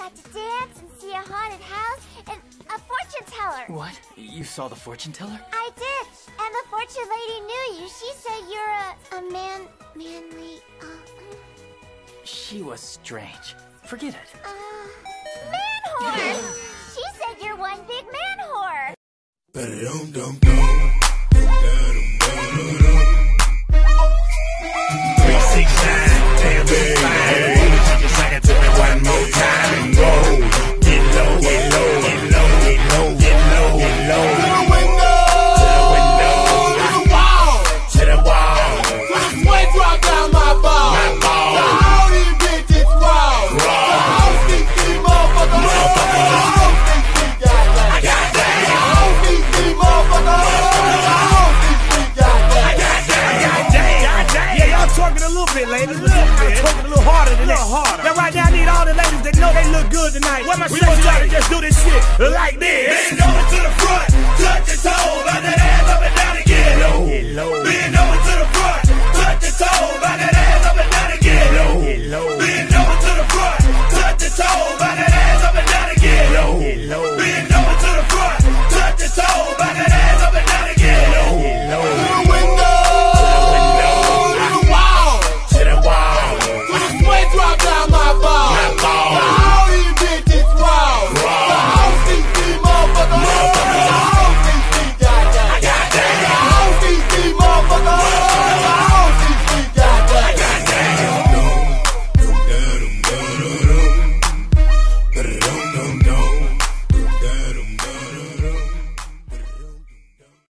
got to dance and see a haunted house and a fortune teller. What? You saw the fortune teller? I did, and the fortune lady knew you. She said you're a a man, manly, uh, She was strange. Forget it. uh, man whore. she said you're one big man whore. A little bit, ladies. A little bit. Twerking a little harder than that. harder. Now, right now, I need all the ladies that know they look good tonight. What my we want y'all to just do this shit like